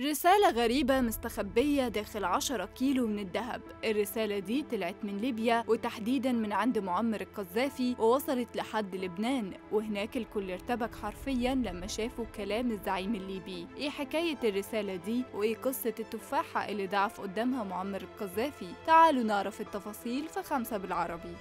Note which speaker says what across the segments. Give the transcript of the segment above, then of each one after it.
Speaker 1: رسالة غريبة مستخبية داخل 10 كيلو من الذهب. الرسالة دي طلعت من ليبيا وتحديدا من عند معمر القذافي ووصلت لحد لبنان وهناك الكل ارتبك حرفيا لما شافوا كلام الزعيم الليبي. إيه حكاية الرسالة دي؟ وإيه قصة التفاحة اللي ضعف قدامها معمر القذافي؟ تعالوا نعرف التفاصيل في خمسة بالعربي.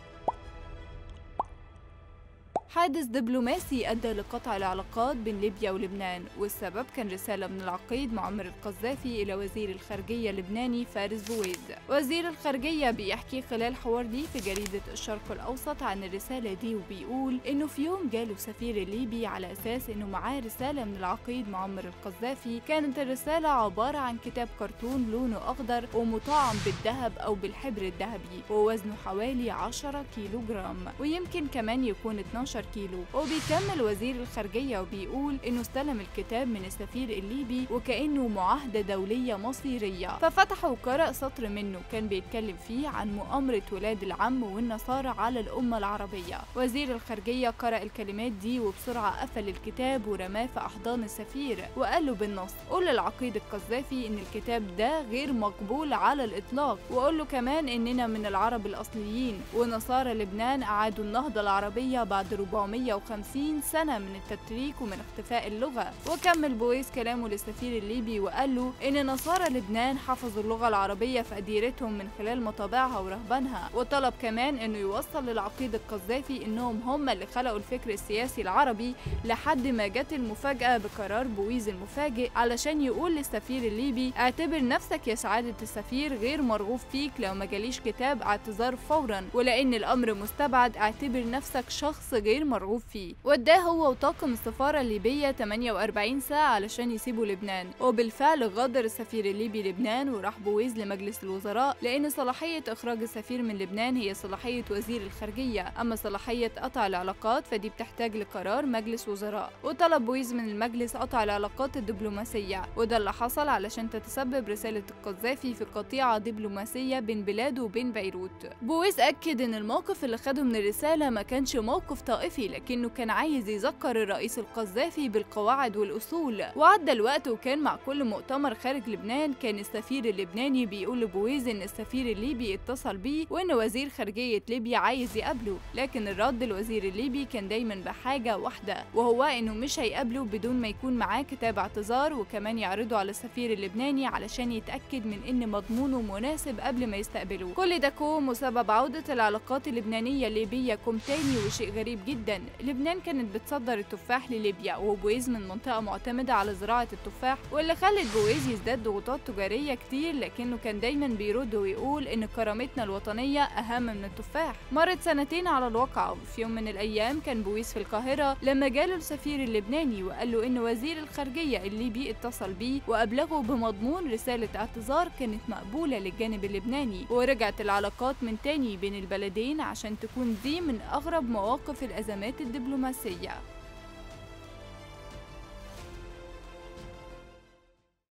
Speaker 1: حادث دبلوماسي أدى لقطع العلاقات بين ليبيا ولبنان والسبب كان رسالة من العقيد معمر القذافي إلى وزير الخارجية اللبناني فارس بويز. وزير الخارجية بيحكي خلال حوار دي في جريدة الشرق الأوسط عن الرسالة دي وبيقول إنه في يوم جاله سفير الليبي على أساس إنه معاه رسالة من العقيد معمر القذافي. كانت الرسالة عبارة عن كتاب كرتون لونه أخضر ومطعم بالذهب أو بالحبر الذهبي ووزنه حوالي 10 كيلو جرام ويمكن كمان يكون 12 كيلو. وبيكمل وزير الخارجية وبيقول إنه استلم الكتاب من السفير الليبي وكأنه معاهدة دولية مصيرية. ففتح وقرأ سطر منه كان بيتكلم فيه عن مؤامرة ولاد العم والنصارى على الأمة العربية. وزير الخارجية قرأ الكلمات دي وبسرعة قفل الكتاب ورماه في أحضان السفير وقال له بالنص قول للعقيد القذافي إن الكتاب ده غير مقبول على الإطلاق. وقول له كمان إننا من العرب الأصليين. ونصارى لبنان أعادوا النهضة العربية بعد 450 سنة من التتريك ومن اختفاء اللغة. وكمل بويس كلامه للسفير الليبي وقال له إن نصارى لبنان حفظوا اللغة العربية في أديرتهم من خلال مطابعها ورهبانها. وطلب كمان إنه يوصل للعقيد القذافي إنهم هم اللي خلقوا الفكر السياسي العربي لحد ما جت المفاجأة بقرار بويز المفاجئ. علشان يقول للسفير الليبي اعتبر نفسك يا سعادة السفير غير مرغوب فيك لو ما جاليش كتاب اعتذار فورا. ولأن الأمر مستبعد اعتبر نفسك شخص غير مرغوب فيه. واداه هو وطاقم السفارة الليبية 48 ساعة علشان يسيبوا لبنان. وبالفعل غادر السفير الليبي لبنان وراح بويز لمجلس الوزراء لأن صلاحية إخراج السفير من لبنان هي صلاحية وزير الخارجية. أما صلاحية قطع العلاقات فدي بتحتاج لقرار مجلس وزراء. وطلب بويز من المجلس قطع العلاقات الدبلوماسية. وده اللي حصل علشان تتسبب رسالة القذافي في قطيعة دبلوماسية بين بلاده وبين بيروت. بويز أكد إن الموقف اللي خده من الرسالة ما كانش موقف طائفي لكنه كان عايز يذكر الرئيس القذافي بالقواعد والأصول. وعدى الوقت وكان مع كل مؤتمر خارج لبنان كان السفير اللبناني بيقول لبويز إن السفير الليبي اتصل بيه وإن وزير خارجية ليبيا عايز يقابله. لكن الرد الوزير الليبي كان دايما بحاجة واحدة وهو إنه مش هيقابله بدون ما يكون معاه كتاب اعتذار وكمان يعرضه على السفير اللبناني علشان يتأكد من إن مضمونه مناسب قبل ما يستقبله. كل ده كوم وسبب عودة العلاقات اللبنانية الليبية كوم تاني وشيء غريب جدا لبنان كانت بتصدر التفاح لليبيا وبويز من منطقة معتمدة على زراعة التفاح واللي خلت بويز يزداد ضغوطات تجارية كتير لكنه كان دايما بيرد ويقول إن كرامتنا الوطنية أهم من التفاح. مرت سنتين على الواقع وفي يوم من الأيام كان بويز في القاهرة لما جاله السفير اللبناني وقال له إن وزير الخارجية الليبي اتصل بيه وأبلغه بمضمون رسالة اعتذار كانت مقبولة للجانب اللبناني. ورجعت العلاقات من تاني بين البلدين عشان تكون دي من أغرب مواقف الأزمات الدبلوماسية.